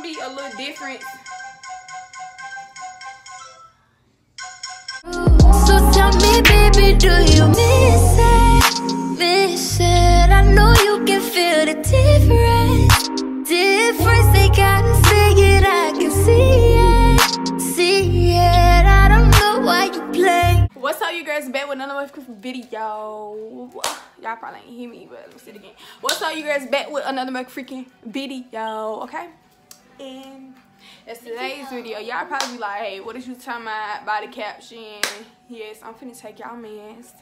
gonna be a little different. So tell me, baby, do you miss it? Miss it? I know you can feel the difference. Difference, they gotta say it, I can see it. See it, I don't know why you play. What's up, you girls? Back with another video. Y'all probably ain't hear me, but let me say it again. What's up, you guys Back with another freaking video, okay? And it's today's video. Y'all probably be like, hey, what is you talking about by the caption? Yes, I'm finna take y'all mans.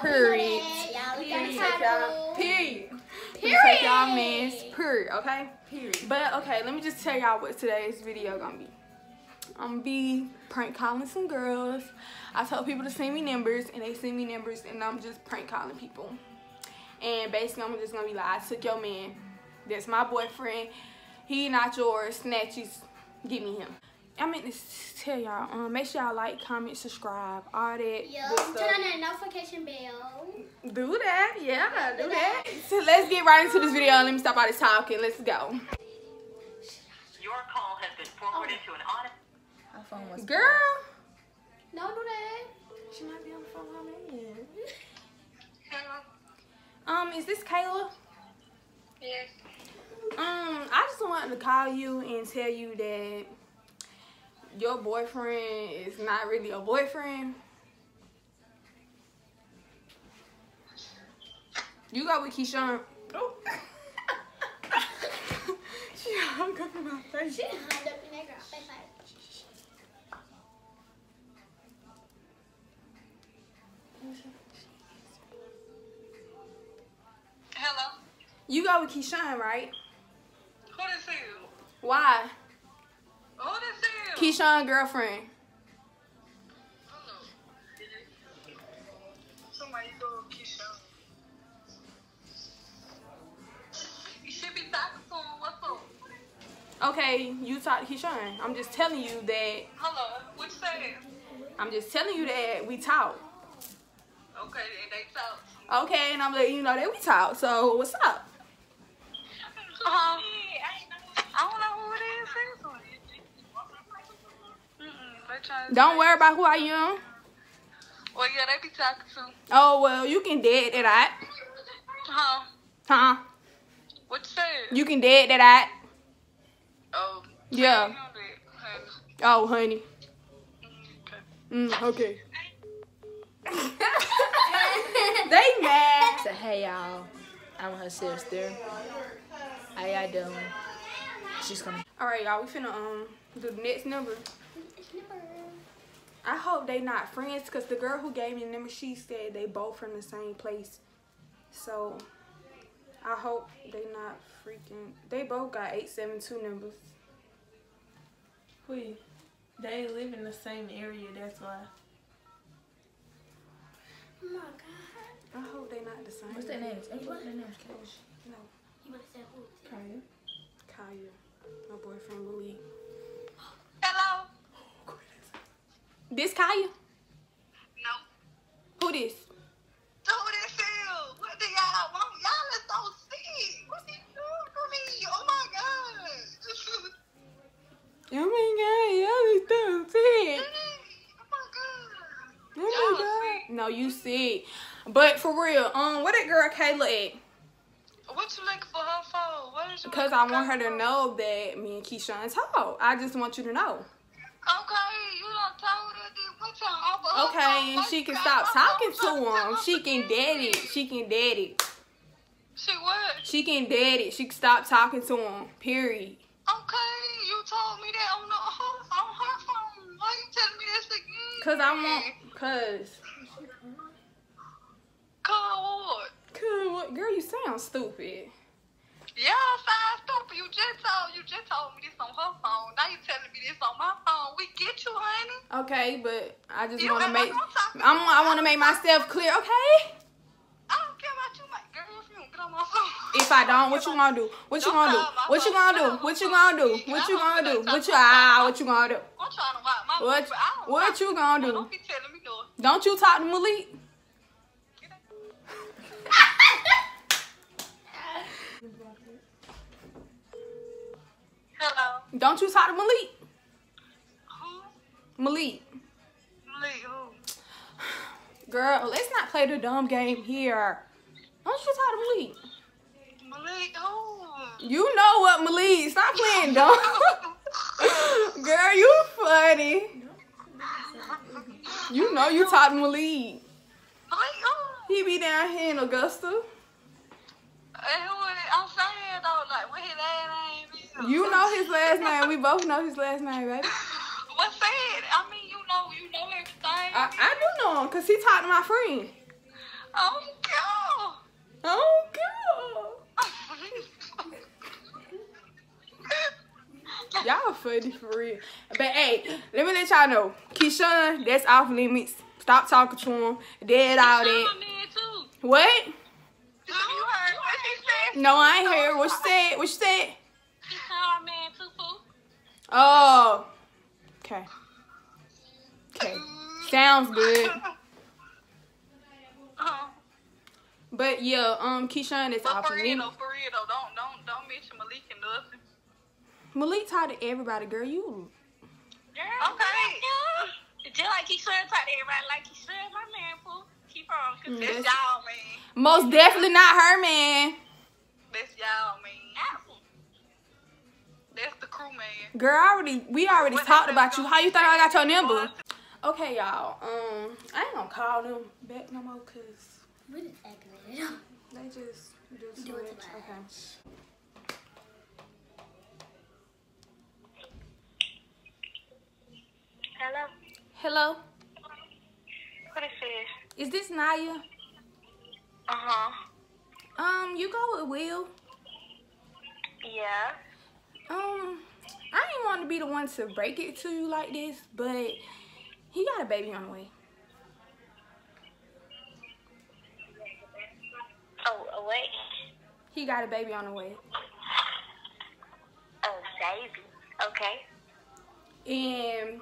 Period. Period. Period. Period. Take y'all. Period. Okay. Period. But okay, let me just tell y'all what today's video gonna be. I'm gonna be prank calling some girls. I told people to send me numbers, and they send me numbers, and I'm just prank calling people. And basically, I'm just gonna be like, I took your man. That's my boyfriend. He not yours. Snatchies. Give me him. I meant to tell y'all, um, make sure y'all like, comment, subscribe, all that Yo, good turn on that notification bell. Do that, yeah, do that. So let's get right into this video. Let me stop all this talking. Let's go. Your call has been forwarded to an audit. My phone was Girl. Don't do that. She might be on the phone with my man. Hello. Um, is this Kayla? Yes. Um, I just wanted to call you and tell you that your boyfriend is not really a boyfriend. You got with Keyshawn. Oh. she hung up in my face. She hung up in that girl. Face like, Hello. You got with Keyshawn, right? Who this is? Why? Who this is? Keyshawn girlfriend. Somebody go Keisha. You should be talking to him. What's up? Okay, you talk to Keyshawn. I'm just telling you that. Hello. What you saying? I'm just telling you that we talk. Okay, and they talk. Okay, and I'm letting you know that we talk. So what's up? Um, I don't know Don't worry about who I am. Well, yeah, they be talking to. Oh well, you can dead that I. Huh? Huh? What you said? You can dead that I. Oh. Yeah. you know that, honey. Oh honey. Mm, Okay. Mm, okay. they mad. Say, hey y'all, I'm her sister. How y'all doing? She's coming. All right, y'all. We finna um do the next number. I hope they not friends, cause the girl who gave me the number, she said they both from the same place. So I hope they not freaking. They both got eight seven two numbers. We, they live in the same area, that's why. oh my god. I hope they not the same. What's their names? Hey, what's their names? No, You must say who? Kaya. Kaya, my boyfriend Malik. Hello. This Kaya? No. Who this? Who this is? What do y'all want? Y'all is so sick. What you doing for me? Oh my god. Oh my god, y'all is so sick. oh my god. Oh my god. No, you sick. But for real, um, where that girl Kayla at? What you looking for her for? What is Because I want her to know that me and Keyshawn talk. I just want you to know. Okay, you don't tell her. What y'all offer her Okay, and she can stop talking to him. She can dead it. She can dead it. She what? She can dead it. She can stop talking to him. Period. Okay, you told me that on the on her phone. Why you telling me this again? Cause I want, cause, Call what? What, girl, you sound stupid. Yeah, fine, stupid. You just told you just told me this on her phone. Now you telling me this on my phone. We get you, honey. Okay, but I just want to make, I'm, me. I want to make myself clear. Okay. I don't care about you, my girl. If you get on my phone. If I don't, what you gonna do? What you gonna do? What you gonna do? What you gonna do? What you gonna do? What you ah? What you gonna do? I'm trying to watch my What. I What you gonna do? Don't be telling me no. Don't you talk to Malik? Hello. Don't you talk to Malik? Who? Malik. Malik, who? Girl, let's not play the dumb game here. Don't you talk to Malik? Malik, who? You know what, Malik. Stop playing dumb. Girl, you funny. You know you talk to Malik. Malik, who? He be down here in Augusta. And who is I'm saying though, like what his last name is. You know his last name. We both know his last name, baby. What's that? I mean, you know, you know everything. I, I do know him because he talked to my friend. Oh God. Oh, God. Y'all funny for real. But hey, let me let y'all know. Keyshawn, that's off limits. Stop talking to him. Dead all that. too. What? You heard what she said? No, I ain't heard what you said. What you said? She saw a man too, fool. Oh. Okay. Okay. Sounds good. Uh-huh. But yeah, um, Keyshawn is But off for real limits. though, for real though, don't don't don't mention Malik and nothing. Malik talked to everybody, girl. You Girl, okay. Just like he should talk to everybody like he should, my man, fool. Keep on, cause Mm, that's that's- y'all, man. most definitely not her, man. That's y'all, man. That's the crew, man. Girl, I already we already What talked about you. How you think I got your say? number? Okay, y'all. Um, I ain't gonna call them back no more cause We just activated it. they just do too Do it much. too Okay. Hello. Hello, What is this? is this Naya? Uh huh. Um, you go with Will. Yeah. Um, I didn't want to be the one to break it to you like this, but he got a baby on the way. Oh, wait. He got a baby on the way. Oh, baby. Okay. And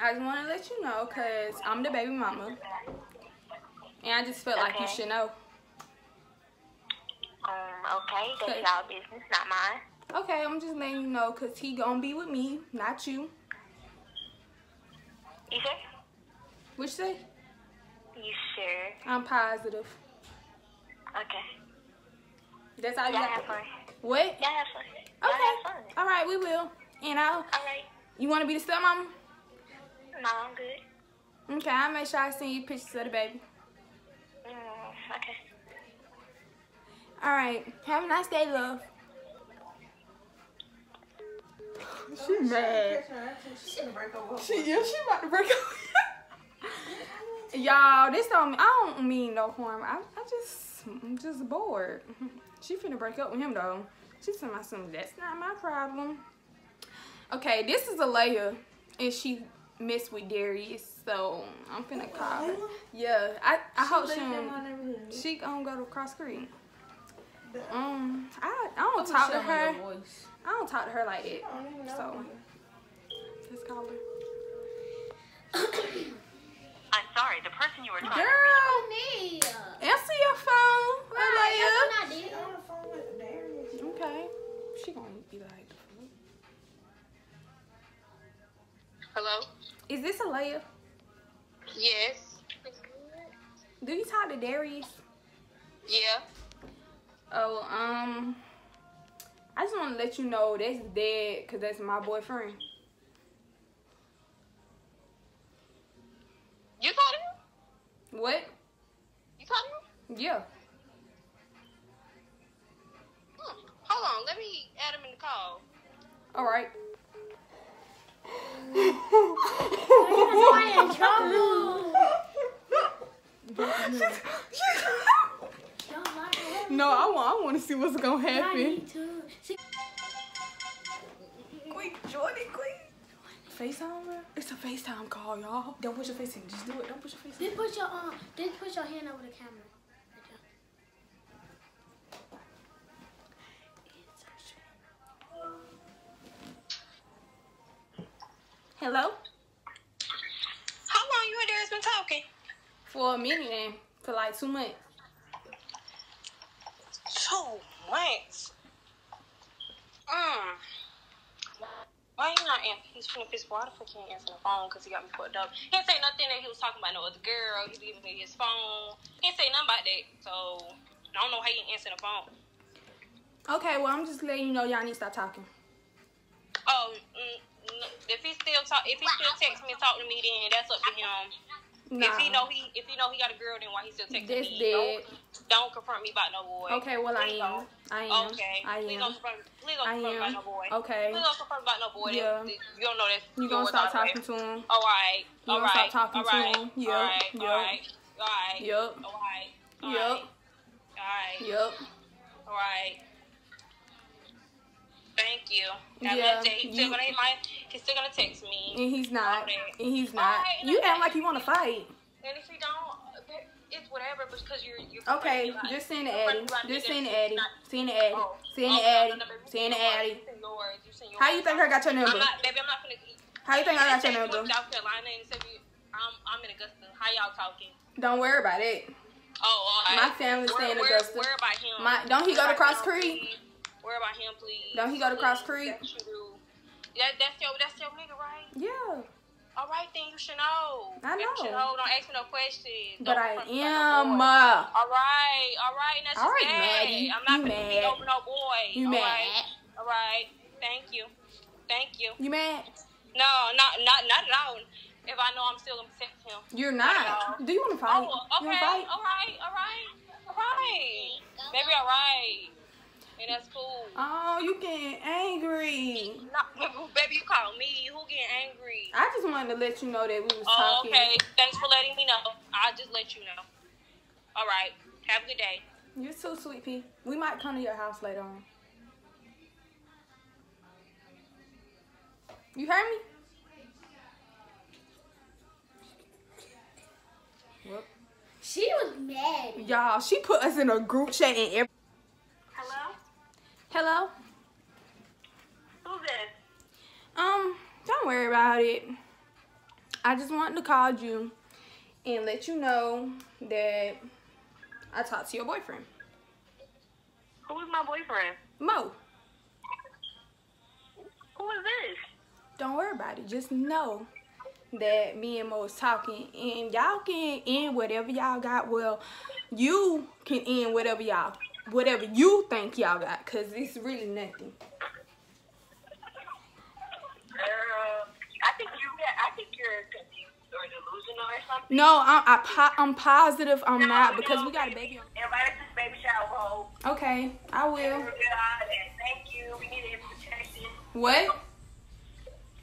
I just want to let you know because I'm the baby mama. And I just felt like you should know. Okay. That's y'all business, not mine. Okay, I'm just letting you know because he going to be with me, not you. You sure? You say? You sure? I'm positive. Okay. That's all you Y'all got. have fun. What? Y'all have fun. Okay. have fun. All right, we will. And I'll, All right. you want to be the stepmom? No, I'm good. Okay, I'll make sure I send you pictures of the baby. Mm, okay. All right. Have a nice day, love. She mad. She, yeah, she about to break up. Y'all, this don't mean, I don't mean no harm. I, I just, I'm just bored. She finna break up with him though. She said my son, that's not my problem. Okay, this is Alea, and she messed with Darius, so I'm finna call her. Yeah, I, I hope she she gonna go to Cross Creek. Um, I, I don't talk to her. I don't talk to her like that. So let's call her. I'm sorry. The person you were trying Girl, Me. answer your phone, Alea. I did. Okay. She gonna be like, Hello. is this Alea? Yes. Do you talk to Darius? Yeah. Oh, um, I just want to let you know that's dead because that's my boyfriend. You told him? What? You told him? Yeah. Hmm. Hold on. Let me add him in the call. All right. Somebody in trouble. Don't lie to her. No, I want. I want to see what's gonna I happen. need to. See, Quick, Jordan, quick. FaceTime? It's a FaceTime call, y'all. Don't put your face in. Just do it. Don't put your face in. then put your um, then put your hand over the camera. Hello? How long you and Darius been talking? For a minute now. For like two months. Two months. Mm. not answer. He's trying finna piss water for can't answer the phone because he got me fucked up. He didn't say nothing that he was talking about no other girl. He giving me his phone. He didn't say nothing about that. So I don't know how he didn't answer the phone. Okay, well I'm just letting you know y'all need to stop talking. Oh, mm, if he still talk, if he still text me and talk to me, then that's up to him. Nah. If he know he, if he know he got a girl, then why he still texting This me? dead. Don't, don't confront me about no boy. Okay, well I am. don't. I am. Okay. I Please don't confront, please don't I confront about no boy. Okay. Please don't confront about no boy. Yeah. that You don't know that. You gonna stop talking to him? All right. You All stop talking all to right, him? Yup, All right. yup. All right. All right. Yup. All right. All right. All right. Yup. All right. Thank you. Have Yeah. He's you- still gonna hit my. He's still gonna text me. And he's not. And he's not. Alright, You act like you want to fight. And if he don't, it's whatever because you're you're. Okay, confronting just send the about- Addy. confronting about Just send the that's Addy. not- Send Addy. Oh. Send Oh, no, Send the yours. Addy. You send yours. You send yours. How you think I got your I'm number? not, baby. I'm not gonna. How you think I got your number? South Carolina and you- I'm I'm in Augusta. How y'all talking? Don't worry about it. Oh, all right. My family's staying in Augusta. Where about him? My- don't he go to Cross Creek? Where about him, please? Don't he go to Cross. Creek? That's you do. That, that's your that's your nigga, right? Yeah. All right, then you should know. I know You should know. Don't ask me no questions. But I am. Uh, All right, all right, and that's All right. Maddie. I'm not You gonna be mad. over no boy. You all mad? right? All right, thank you, thank you. you mad? No, not not not at all. If I know I'm still gonna text him. You're Not not. Do you want to fight? Oh, okay, want to fight? all right, all right, all right. Maybe all right, and that's cool. Oh, you getting angry. No, baby, you call me. Who getting angry? I just wanted to let you know that we was Oh, talking. okay. Thanks for letting me know. I'll just let you know. All right. Have a good day. You're so sweet, P. We might come to your house later on. You heard me? Whoop. She was mad. Y'all, she put us in a group chat and every. Hello? Who's this? Um, don't worry about it. I just wanted to call you and let you know that I talked to your boyfriend, Who is my boyfriend? Mo. Who is this? Don't worry about it. Just know that me and Mo is talking, and y'all can end whatever y'all got. Well, you can end whatever y'all, whatever you think y'all got, cause it's really nothing. Uh, I think you. I think you're confused or delusional or something. No, I, I po- I'm positive I'm not because we got a baby. Invite us to baby shower. Hole. Okay, I will. Thank you. We need an invitation. What?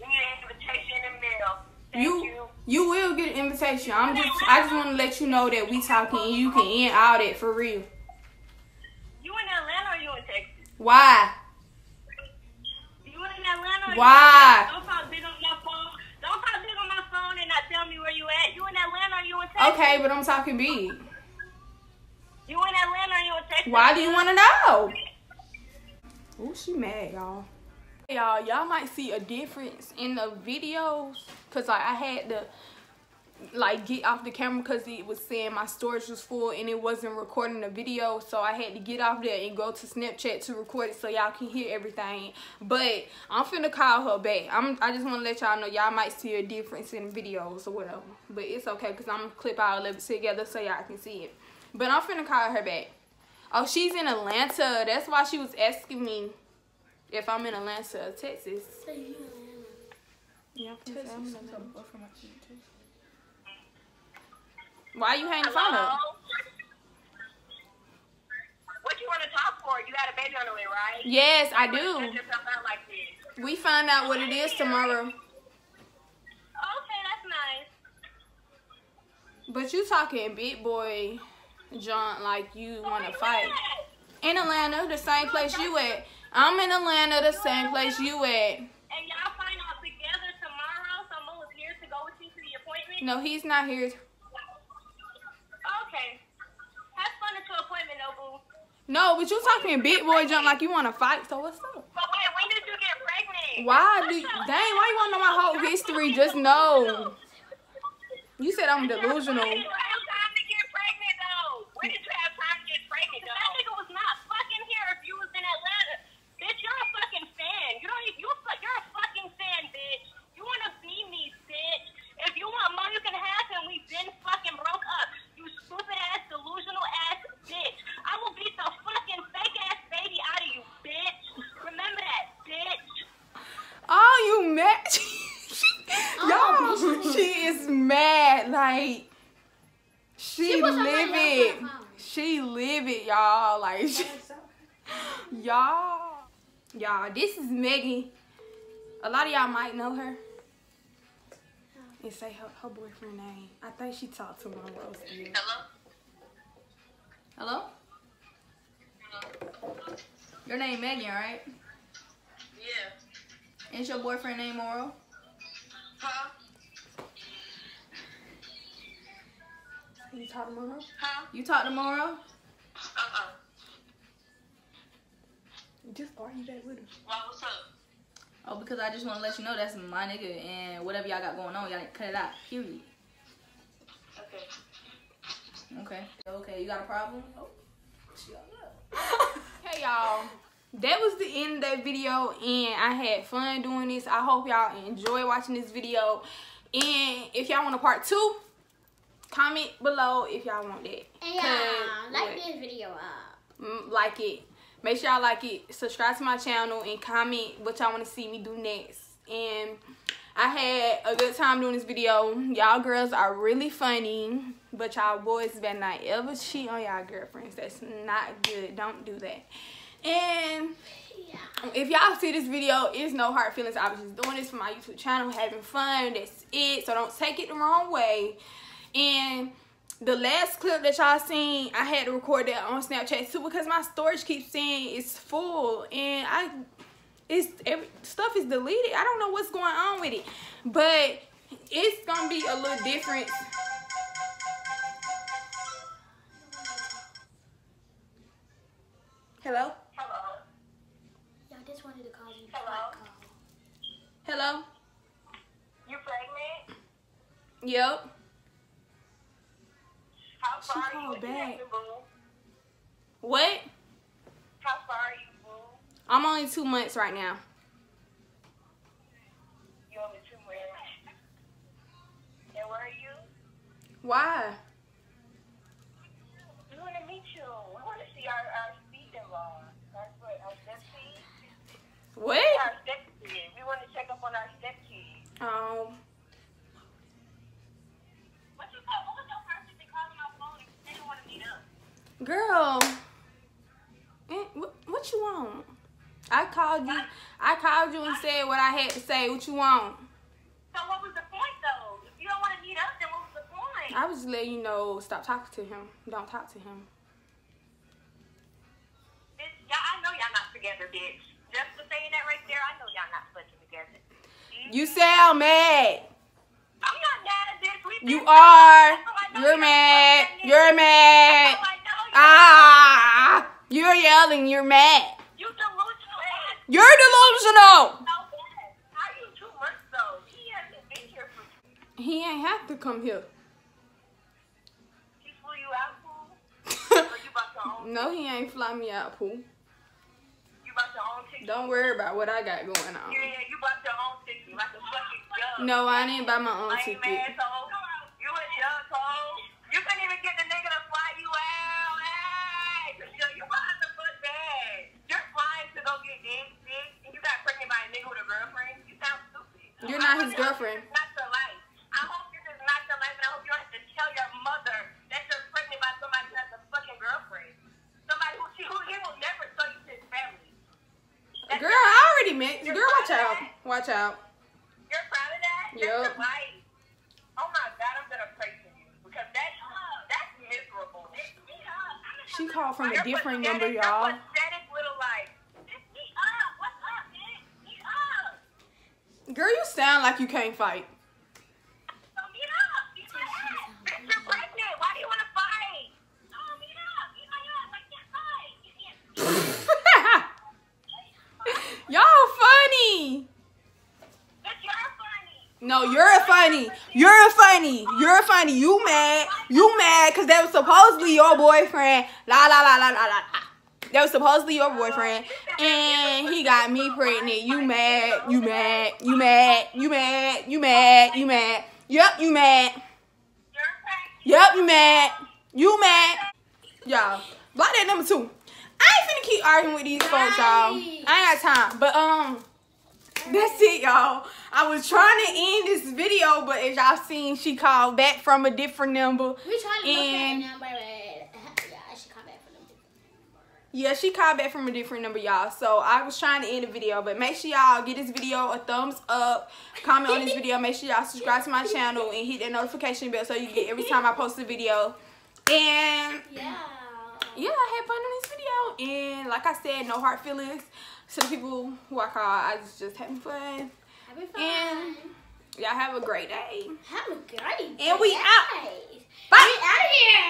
We need an invitation in the mail. Thank You you. you will get an invitation. I'm just I just want to let you know that we talking and you can end all that for real. You in Atlanta or you in Texas? Why? You in Atlanta? Why? Don't talk big on my phone. Don't talk big on my phone and not tell me where you at. You in Atlanta or you in Texas? Okay, but I'm talking big. You in Atlanta or you in Texas? Why do you want to know? Ooh, she mad, y'all. Y'all, y'all might see a difference in the videos because like, I had to like get off the camera because it was saying my storage was full and it wasn't recording the video. So I had to get off there and go to Snapchat to record it so y'all can hear everything. But I'm finna call her back. I'm I just want to let y'all know y'all might see a difference in videos or whatever. But it's okay because I'm gonna clip all of it together so y'all can see it. But I'm finna call her back. Oh she's in Atlanta. That's why she was asking me if I'm in Atlanta Texas. Yeah, I'm finna say I'm in Atlanta. Why you hanging the phone up? What you want to talk for? You got a baby on the way, right? Yes, I do. like. We find out what it is tomorrow. Okay, that's nice. But you talking big boy John like you oh, want to fight. In Atlanta, the same oh, place you at. I'm in Atlanta, the same place you at. And y'all find out together tomorrow. So Mo is here to go with you to the appointment. No, he's not here. Okay. Have fun at your appointment, Nobu. No, but you talking big boy John like you want to fight. So what's up? But wait, when did you get pregnant? Why do you, dang? Why you want to know my whole history? Just know. You said I'm delusional. When did you have time to get pregnant, though? When did you have time to get pregnant, though? That nigga was not fucking here if you was in Atlanta. Bitch, you're a fucking fan. You don't even, you a, fu- you're a fucking fan, bitch. mad. Like she, She was on my live left it. phone. She live it, y'all. Like she, y'all, y'all. This is Megan. A lot of y'all might know her. And say her, her boyfriend name. I think she talked to one Rose. Hello? Hello? Your name Megan, right? Yeah. And your boyfriend name Moro? Huh? You talk to Moro? Huh? You talk to? Just argue that with him. Why, what's up? Oh, because I just want to let you know that's my nigga and whatever y'all got going on, y'all cut it out. Period. Okay. Okay. Okay, you got a problem? Oh, she hung up. Hey y'all, that was the end of that video and I had fun doing this. I hope y'all enjoy watching this video. And if y'all want a part two, comment below if y'all want that. And yeah, 'Cause like what? this video up. Mm, like it. Make sure y'all like it. Subscribe to my channel and comment what y'all want to see me do next. And I had a good time doing this video. Y'all girls are really funny, but y'all boys better not ever cheat on y'all girlfriends. That's not good. Don't do that. And if y'all see this video, it's no hard feelings. I was just doing this for my YouTube channel, having fun. That's it. So don't take it the wrong way. And the last clip that y'all seen, I had to record that on Snapchat too because my storage keeps saying it's full and I it's every stuff is deleted. I don't know what's going on with it. But it's gonna be a little different. Hello? Hello? Y'all just wanted to call you. Hello? Hello? You pregnant? Yep. How She far are you called back. What? How far are you, boo? I'm only two months right now. You only two months. And where are you? Why? We want to meet you. We want to see our, our speed involved. Our, what, our step kid? What? Our step kid. We want to check up on our step kid. Um, What you call? What was your person that called my phone and they didn't want to meet up? girl. eh, What, what you want? I called you. I called you and said what I had to say. What you want? So what was the point though? If you don't want to meet up, then what was the point? I was just letting you know. Stop talking to him. Don't talk to him. Bitch, y'all, I know y'all not together, bitch. Just for saying that right there, I know y'all not fucking together. You sound mad. I'm not mad at this. We You are. together. That's how I know You're mad. You're mad. That's how I know y'all. Ah, you're yelling. You're mad. You delusional ass. You're delusional. So bad. How you two months though? He hasn't been here for. He ain't have to come here. He flew you out, fool. Or you about your own? No, he ain't fly me out, Pooh. You about your own ticket? Don't worry about what I got going on. Yeah, yeah, you bought your own ticket like a fucking jug. No, I didn't buy my own Lame ticket. asshole. You a jug. You couldn't even get the nigga his family. That's Girl, your I life. already met. You're Girl, watch proud of out. that? Watch out. You're proud of that? That's Yup. your life. Oh my God, I'm gonna pray for you because that's that's miserable. She called from a different number, y'all. Your pathetic little life. Lift me up. What's up, man? Me up. Girl, you sound like you can't fight. So meet up. Meet my ass. Bitch, you're pregnant. Why do you want to fight? Oh, meet up. Meet my ass. I can't. You can't. Fight. Y'all funny. You're funny. No, you're funny. You're funny. You're funny. You mad. You mad because that was supposedly your boyfriend. La la la la la la. la. That was supposedly your boyfriend. And he got me pregnant. You mad. You mad. You mad. You mad. You mad. You mad. Yep, you mad. Yep, you mad. You mad. Y'all, block that number two. I ain't finna keep arguing with these folks, y'all. I ain't got time. But um, That's it, y'all. I was trying to end this video, but as y'all seen, she called back from a different number. We trying to look And- at it now, Yeah, she called back from a different number, y'all. So I was trying to end the video, but make sure y'all give this video a thumbs up. Comment on this video. Make sure y'all subscribe to my channel and hit that notification bell so you get every time I post a video. And Yeah. yeah, I had fun on this video. And like I said, no hard feelings to the people who I call. I was just having fun. Happy fun. And y'all have a great day. Have a great And we out. Bye. Get out of here.